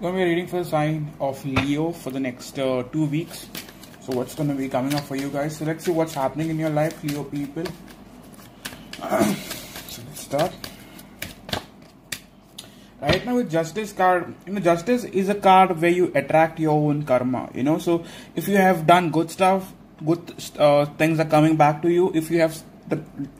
going to be reading for the sign of Leo for the next uh, two weeks. So what's going to be coming up for you guys? So let's see what's happening in your life, Leo people. so let's start. Right now with Justice card, you know, Justice is a card where you attract your own karma. You know, so if you have done good stuff, good uh, things are coming back to you. If you have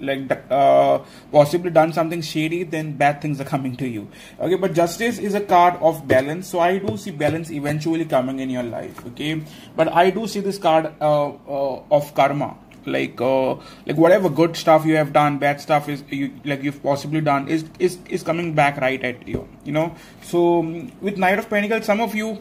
like uh, possibly done something shady, then bad things are coming to you. Okay, but justice is a card of balance, so I do see balance eventually coming in your life. Okay, but I do see this card uh, uh, of karma like uh, like whatever good stuff you have done bad stuff is you like you've possibly done is is is coming back right at you you know so with knight of pentacles some of you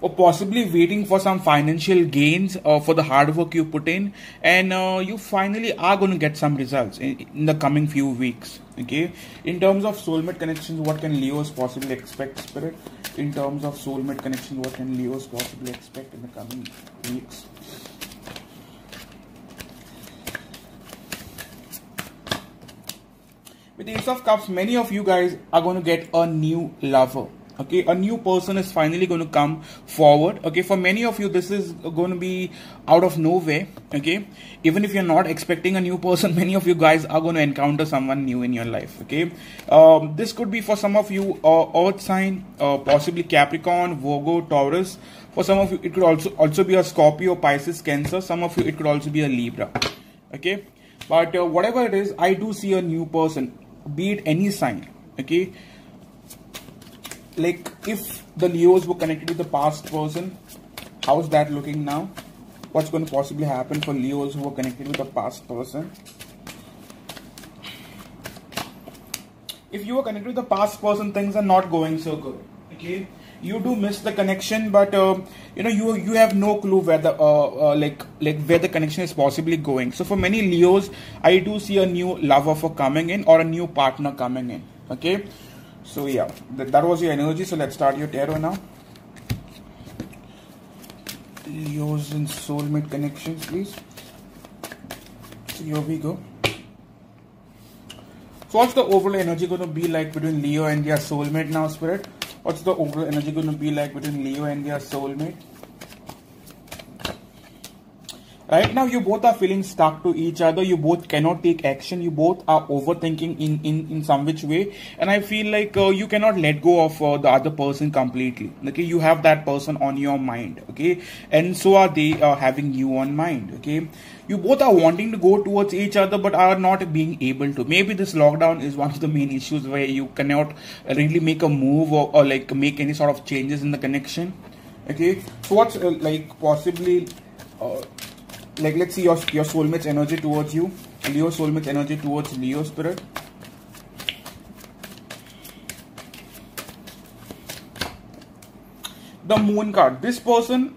or possibly waiting for some financial gains uh, for the hard work you put in and uh, you finally are going to get some results in, in, the coming few weeks okay? In terms of soulmate connections what can leos possibly expect spirit? In terms of soulmate connection what can leos possibly expect in the coming weeks? With the ace of cups many of you guys are going to get a new lover okay a new person is finally going to come forward. Okay for many of you this is going to be out of nowhere. Okay even if you're not expecting a new person many of you guys are going to encounter someone new in your life. Okay um, this could be for some of you uh, earth sign uh, possibly capricorn virgo taurus. For some of you it could also also be a scorpio pisces cancer. Some of you it could also be a libra. Okay but uh, whatever it is i do see a new person be it any sign. Okay like if the Leos were connected with the past person, how's that looking now? What's going to possibly happen for Leos who are connected with the past person? If you are connected with the past person, things are not going so good. Okay, you do miss the connection, but uh, you know you you have no clue where the uh, uh, like like where the connection is possibly going. So for many Leos, I do see a new lover for coming in or a new partner coming in. Okay so yeah that, that was your energy. So let's start your tarot now. Leos and soulmate connections please. So here we go. So what's the overall energy going to be like between leo and their soulmate now spirit? What's the overall energy going to be like between leo and their soulmate right now you both are feeling stuck to each other. You both cannot take action. You both are overthinking in in in some which way. And i feel like uh, you cannot let go of uh, the other person completely. Okay? You have that person on your mind. Okay? And so are they uh, having you on mind. Okay? You both are wanting to go towards each other but are not being able to. Maybe this lockdown is one of the main issues where you cannot really make a move or, or like make any sort of changes in the connection. Okay? So what's uh, like possibly uh, like let's see your your soulmate's energy towards you leo soulmate's energy towards leo spirit the moon card this person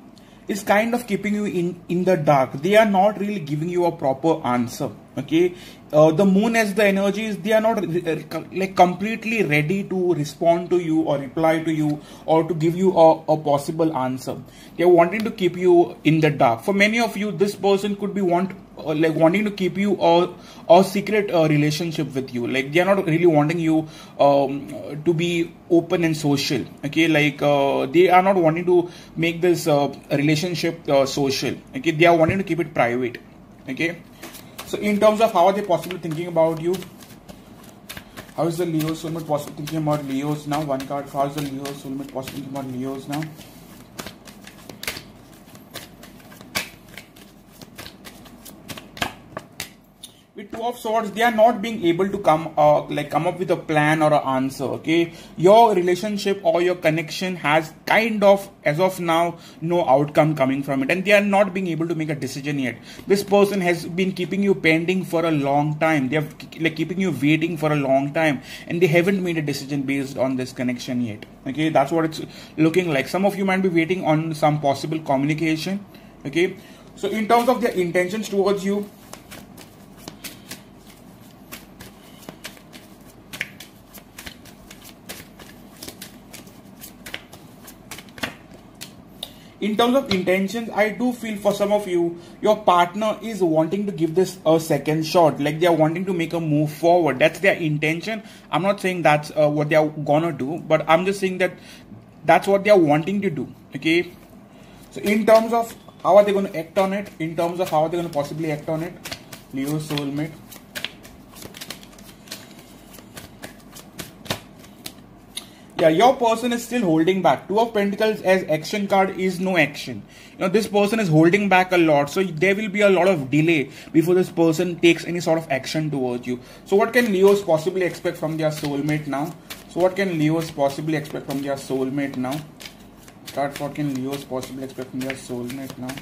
is kind of keeping you in in the dark. They are not really giving you a proper answer okay? Uh, the moon as the energies they are not uh, like completely ready to respond to you or reply to you or to give you a, a possible answer. They are wanting to keep you in the dark. For many of you this person could be want uh, like wanting to keep you or a secret uh, relationship with you like they are not really wanting you um, to be open and social okay like uh, they are not wanting to make this uh, relationship social okay they are wanting to keep it private okay so in terms of how are they possibly thinking about you? How is the Leo soulmate possibly thinking about Leos now? One card. How is the Leo soulmate possibly thinking about Leos now? With two of swords they are not being able to come uh, like come up with a plan or an answer okay? Your relationship or your connection has kind of as of now no outcome coming from it. And they are not being able to make a decision yet. This person has been keeping you pending for a long time. They are like keeping you waiting for a long time. And they haven't made a decision based on this connection yet okay? That's what it's looking like. Some of you might be waiting on some possible communication okay? So in terms of their intentions towards you in terms of intentions i do feel for some of you your partner is wanting to give this a second shot. Like they are wanting to make a move forward. That's their intention. I'm not saying that's uh, what they are gonna do but i'm just saying that that's what they are wanting to do okay? So in terms of how are they going to act on it in terms of how are they going to possibly act on it leo soulmate yeah your person is still holding back. Two of pentacles as action card is no action. You know this person is holding back a lot so there will be a lot of delay before this person takes any sort of action towards you. So what can leos possibly expect from their soulmate now? So what can leos possibly expect from their soulmate now? Start what can leos possibly expect from their soulmate now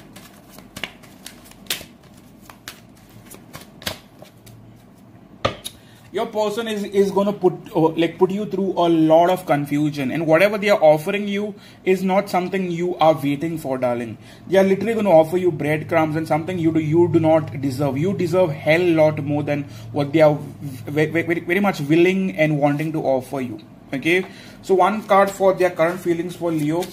your person is is going to put uh, like put you through a lot of confusion. And whatever they are offering you is not something you are waiting for darling. They are literally going to offer you breadcrumbs and something you do you do not deserve. You deserve hell lot more than what they are very, very, very much willing and wanting to offer you. Okay? So one card for their current feelings for leo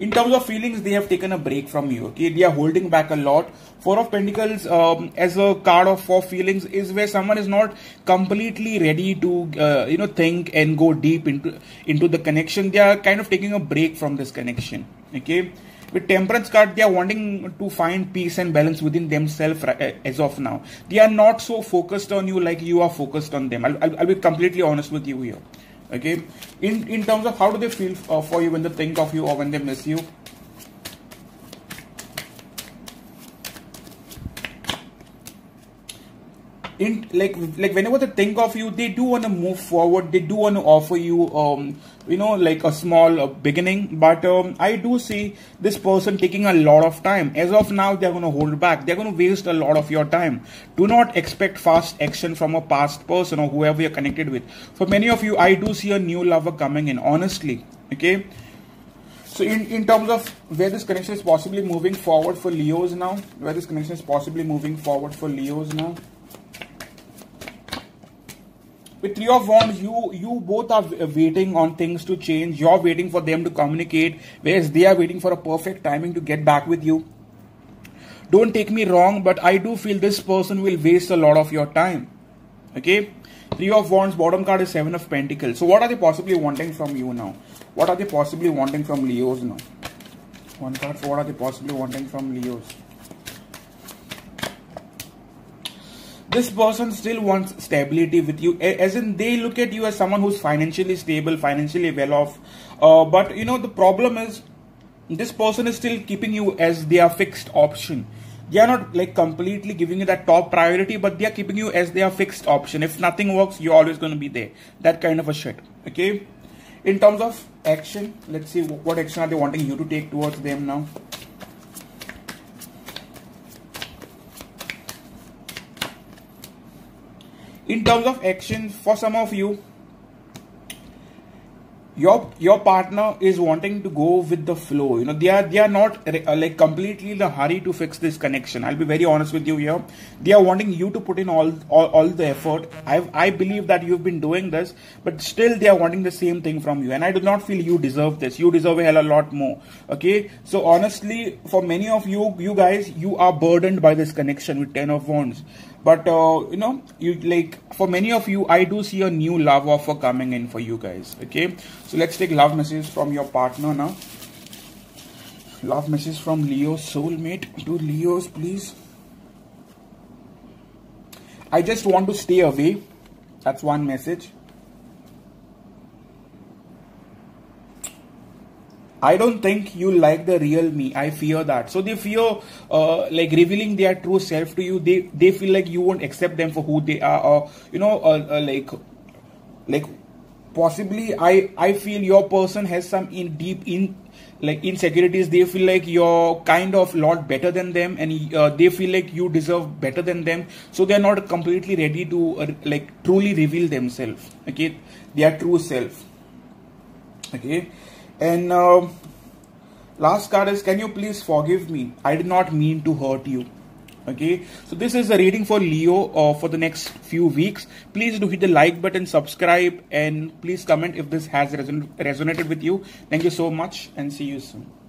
in terms of feelings they have taken a break from you okay? They are holding back a lot. Four of pentacles um, as a card of four feelings is where someone is not completely ready to uh, you know think and go deep into into the connection. They are kind of taking a break from this connection okay? With temperance card they are wanting to find peace and balance within themselves uh, as of now. They are not so focused on you like you are focused on them. I'll, I'll, I'll be completely honest with you here okay? In in terms of how do they feel uh, for you when they think of you or when they miss you in like like whenever they think of you they do want to move forward they do want to offer you um you know like a small uh, beginning. But um, i do see this person taking a lot of time. As of now they're going to hold back. They're going to waste a lot of your time. Do not expect fast action from a past person or whoever you're connected with. For many of you i do see a new lover coming in honestly. Okay? So in, in terms of where this connection is possibly moving forward for leos now where this connection is possibly moving forward for leos now with three of wands you you both are waiting on things to change. You're waiting for them to communicate whereas they are waiting for a perfect timing to get back with you. Don't take me wrong but i do feel this person will waste a lot of your time. Okay? Three of wands bottom card is seven of pentacles. So what are they possibly wanting from you now? What are they possibly wanting from leos now? One card for what are they possibly wanting from leos this person still wants stability with you as in they look at you as someone who's financially stable financially well off. Uh, but you know the problem is this person is still keeping you as their fixed option. They are not like completely giving you that top priority but they are keeping you as their fixed option. If nothing works you're always going to be there. That kind of a shit okay? In terms of action let's see what action are they wanting you to take towards them now in terms of action for some of you your your partner is wanting to go with the flow. You know they are they are not uh, like completely in a hurry to fix this connection. I'll be very honest with you here. They are wanting you to put in all all, all the effort. I i believe that you've been doing this but still they are wanting the same thing from you. And i do not feel you deserve this. You deserve a hell a lot more. Okay? So honestly for many of you you guys you are burdened by this connection with 10 of wands but uh, you know you like for many of you i do see a new love offer coming in for you guys okay? So let's take love messages from your partner now. Love message from leo soulmate. To leos please. I just want to stay away. That's one message I don't think you like the real me. I fear that. So they fear uh, like revealing their true self to you. They they feel like you won't accept them for who they are, or you know, uh, uh, like like possibly I I feel your person has some in deep in like insecurities. They feel like you're kind of a lot better than them, and uh, they feel like you deserve better than them. So they're not completely ready to uh, like truly reveal themselves. Okay, their true self. Okay and uh, last card is can you please forgive me? I did not mean to hurt you. Okay, so this is a reading for Leo uh, for the next few weeks. Please do hit the like button, subscribe, and please comment if this has reson resonated with you. Thank you so much, and see you soon.